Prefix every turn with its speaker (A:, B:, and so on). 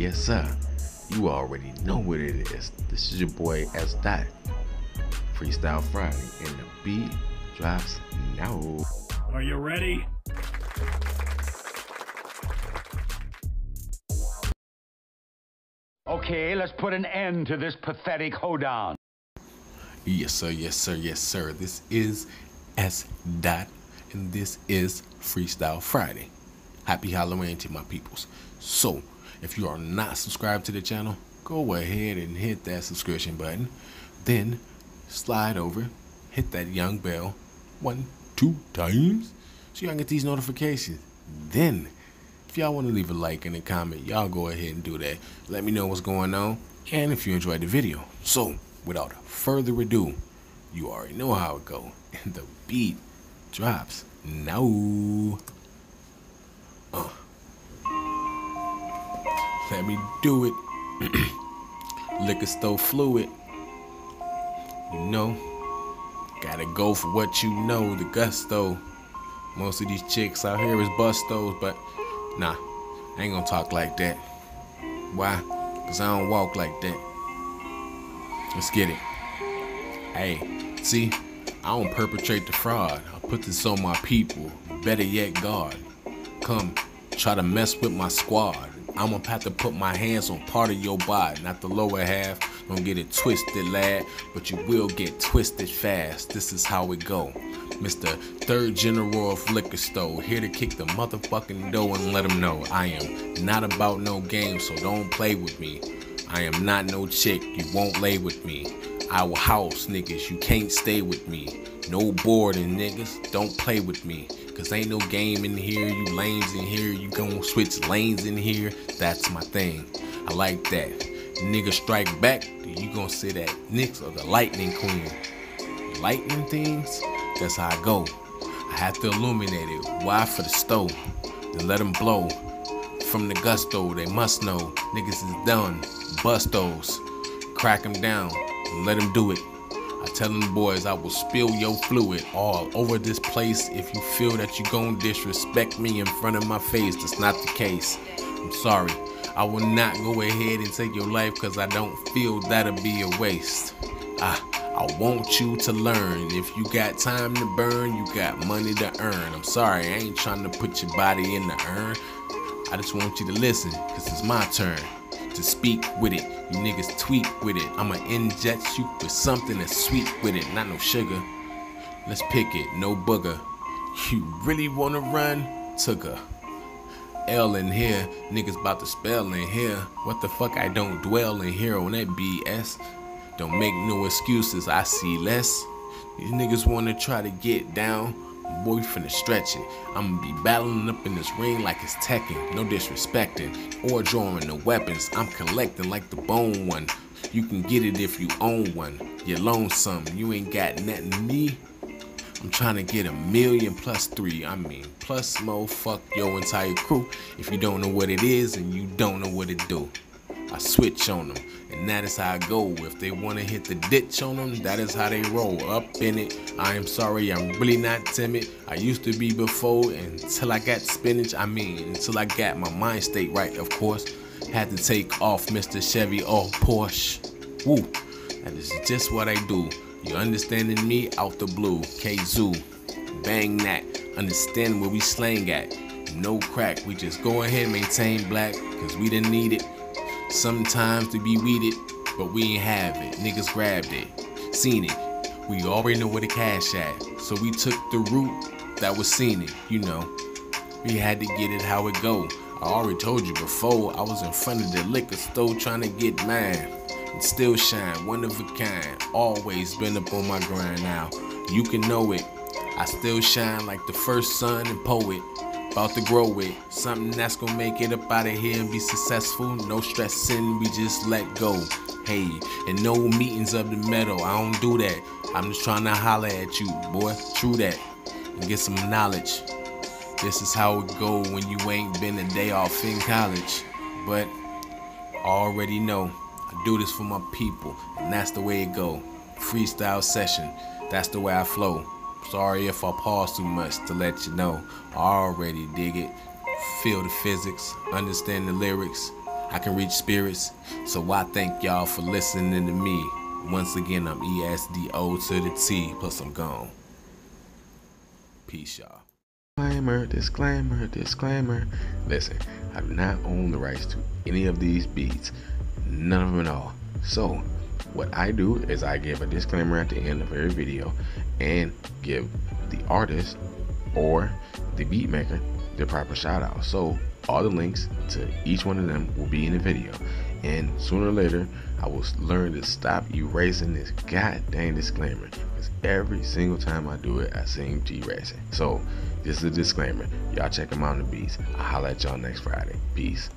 A: yes sir. You already know what it is. This is your boy S. Dot. Freestyle Friday, and the beat drops now.
B: Are you ready?
C: Okay, let's put an end to this pathetic hoedown.
D: Yes, sir. Yes, sir. Yes, sir. This is S. Dot, and this is Freestyle Friday. Happy Halloween to my peoples. So, if you are not subscribed to the channel, go ahead and hit that subscription button. Then slide over, hit that young bell one, two times so y'all get these notifications. Then, if y'all want to leave a like and a comment, y'all go ahead and do that. Let me know what's going on and if you enjoyed the video. So, without further ado, you already know how it go. And the beat drops now. Me do it. Liquor store fluid. You know, gotta go for what you know, the gusto. Most of these chicks out here is bustos, but nah, I ain't gonna talk like that. Why? Cause I don't walk like that. Let's get it. Hey, see, I don't perpetrate the fraud. I put this on my people. Better yet, God. Come, try to mess with my squad. I'ma have to put my hands on part of your body, not the lower half. Don't get it twisted, lad, but you will get twisted fast. This is how it go. Mr. Third General of Liquor Store, here to kick the motherfucking door and let them know I am not about no game, so don't play with me. I am not no chick, you won't lay with me. Our house, niggas, you can't stay with me. No boarding, niggas, don't play with me. Cause ain't no game in here, you lanes in here, you gon' switch lanes in here. That's my thing. I like that. Nigga strike back, you gon' see that Knicks or the Lightning Queen. Lightning things, that's how I go. I have to illuminate it. Why for the stove? Then let them blow. From the gusto, they must know. Niggas is done. Bust those. Crack them down. And let them do it. I tell them boys I will spill your fluid all over this place if you feel that you gon' disrespect me in front of my face. That's not the case. I'm sorry. I will not go ahead and take your life cause I don't feel that'll be a waste. I I want you to learn. If you got time to burn, you got money to earn. I'm sorry, I ain't trying to put your body in the urn. I just want you to listen, cause it's my turn to speak with it. You niggas tweet with it. I'ma inject you with something that's sweet with it, not no sugar. Let's pick it, no booger. You really wanna run? Took a L in here, niggas about to spell in here. What the fuck? I don't dwell in here on that BS. Don't make no excuses, I see less. These niggas wanna try to get down. Boy, finna stretch it. I'ma be battling up in this ring like it's Tekken. No disrespecting or drawing the weapons. I'm collecting like the bone one. You can get it if you own one. You're lonesome, you ain't got nothing me. I'm trying to get a million plus three. I mean, plus mo, fuck your entire crew. If you don't know what it is and you don't know what it do. I switch on them, and that is how I go. If they want to hit the ditch on them, that is how they roll. Up in it, I am sorry, I'm really not timid. I used to be before until I got spinach. I mean, until I got my mind state right, of course. Had to take off Mr. Chevy or Porsche. Woo, that is just what I do. You understanding me out the blue? K Zoo, bang that. Understand where we slang at. No crack, we just go ahead and maintain black, cause we didn't need it. Sometimes to be weeded, but we ain't have it. Niggas grabbed it, seen it. We already know where the cash at, so we took the route that was seen it. You know, we had to get it how it go. I already told you before, I was in front of the liquor store trying to get mine. And still shine, one of a kind. Always been up on my grind now. You can know it. I still shine like the first son and poet. About to grow it. Something that's gonna make it up out of here and be successful. No stressing, we just let go. Hey, and no meetings of the metal. I don't do that. I'm just trying to holler at you, boy. True that. And get some knowledge. This is how it go when you ain't been a day off in college. But already know I do this for my people, and that's the way it go. Freestyle session, that's the way I flow. Sorry if I pause too much to let you know. I already dig it. Feel the physics, understand the lyrics.
E: I can reach spirits. So I thank y'all for listening to me. Once again, I'm ESDO to the T, plus I'm gone. Peace, y'all.
D: Disclaimer, disclaimer, disclaimer. Listen, I do not own the rights to any of these beats. None of them at all. So, what I do is I give a disclaimer at the end of every video and give the artist or the beat maker the proper shout out. So all the links to each one of them will be in the video. And sooner or later, I will learn to stop erasing this goddamn disclaimer. Because every single time I do it, I seem to erase it. So, this is a disclaimer. Y'all check them out on the beats. I'll holla at y'all next Friday. Peace.